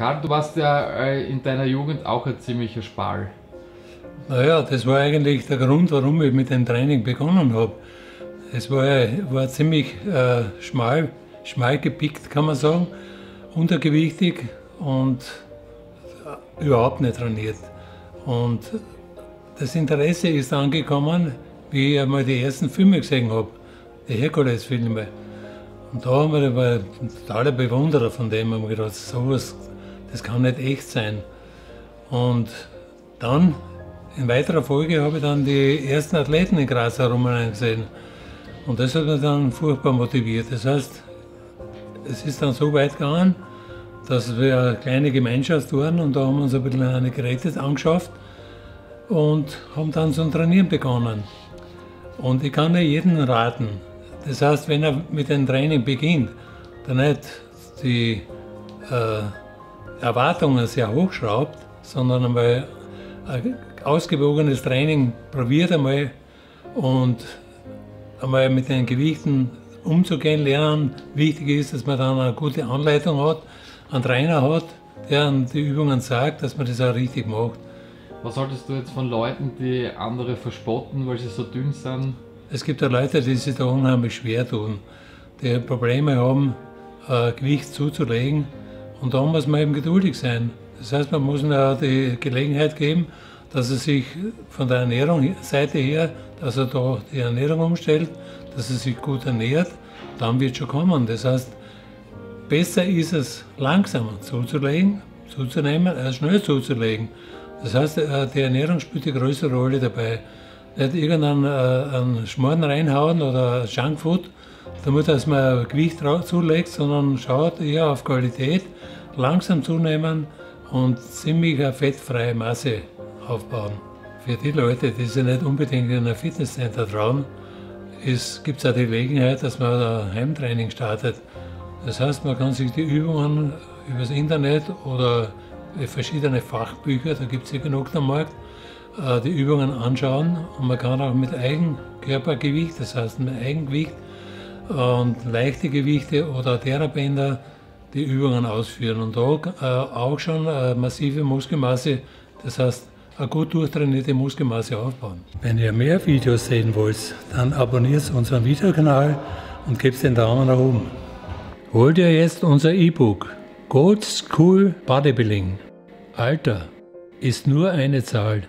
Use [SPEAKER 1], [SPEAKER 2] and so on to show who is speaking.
[SPEAKER 1] Karl, du warst ja äh, in deiner Jugend auch ein ziemlicher Spal.
[SPEAKER 2] Naja, das war eigentlich der Grund, warum ich mit dem Training begonnen habe. Es war, war ziemlich äh, schmal, schmal gepickt, kann man sagen, untergewichtig und überhaupt nicht trainiert. Und das Interesse ist angekommen, wie ich einmal die ersten Filme gesehen habe, die Herkules-Filme. Und da haben wir totaler Bewunderer von dem, haben gedacht, sowas, das kann nicht echt sein. Und dann, in weiterer Folge, habe ich dann die ersten Athleten in Graz herum gesehen. Und das hat mich dann furchtbar motiviert. Das heißt, es ist dann so weit gegangen, dass wir eine kleine Gemeinschaft waren und da haben wir uns ein bisschen eine Geräte angeschafft und haben dann zum Trainieren begonnen. Und ich kann ja jedem raten, das heißt, wenn er mit dem Training beginnt, dann nicht die äh, Erwartungen sehr hochschraubt, sondern einmal ein ausgewogenes Training probiert einmal und einmal mit den Gewichten umzugehen lernen. Wichtig ist, dass man dann eine gute Anleitung hat, einen Trainer hat, der die Übungen sagt, dass man das auch richtig macht.
[SPEAKER 1] Was haltest du jetzt von Leuten, die andere verspotten, weil sie so dünn sind?
[SPEAKER 2] Es gibt ja Leute, die sich da unheimlich schwer tun, die Probleme haben, äh, Gewicht zuzulegen. Und da muss man eben geduldig sein. Das heißt, man muss ihnen auch die Gelegenheit geben, dass er sich von der Ernährungsseite her, dass er da die Ernährung umstellt, dass er sich gut ernährt, dann wird schon kommen. Das heißt, besser ist es, langsam zuzulegen, zuzunehmen, als schnell zuzulegen. Das heißt, äh, die Ernährung spielt eine größere Rolle dabei nicht irgendeinen äh, Schmarrn reinhauen oder Junkfood, damit dass man Gewicht zulegt, sondern schaut eher auf Qualität, langsam zunehmen und ziemlich eine fettfreie Masse aufbauen. Für die Leute, die sich nicht unbedingt in ein Fitnesscenter trauen, gibt es auch die Gelegenheit, dass man ein Heimtraining startet. Das heißt, man kann sich die Übungen übers Internet oder verschiedene Fachbücher, da gibt es ja genug am Markt, äh, die Übungen anschauen und man kann auch mit Eigenkörpergewicht, das heißt mit Eigengewicht und leichte Gewichte oder Therabänder die Übungen ausführen und da äh, auch schon eine massive Muskelmasse, das heißt eine gut durchtrainierte Muskelmasse aufbauen. Wenn ihr mehr Videos sehen wollt, dann abonniert unseren Videokanal und gebt den Daumen nach oben. Holt ihr jetzt unser E-Book Gold School Bodybuilding. Alter ist nur eine Zahl.